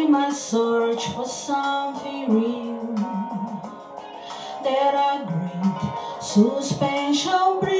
in my search for something real. There are great suspension bridges.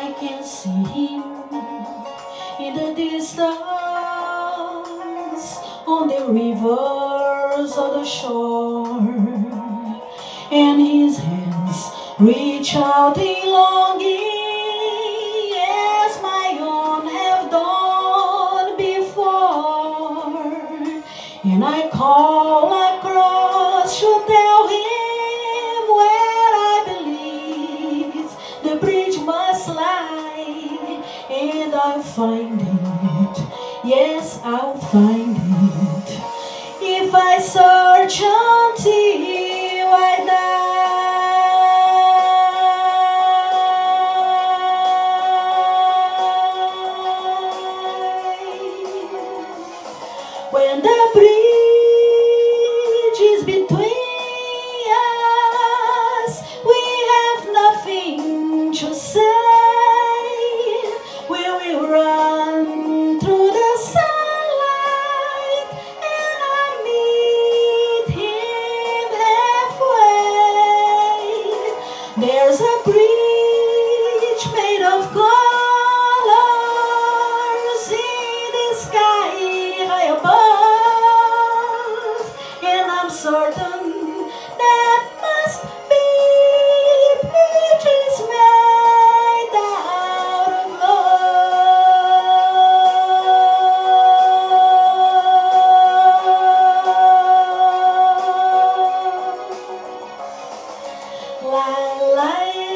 I can see him in the distance on the rivers of the shore and his hands reach out in longing as my own have done before. And I call Yes, I'll find it. If I search until I die. When the bridge is built. light.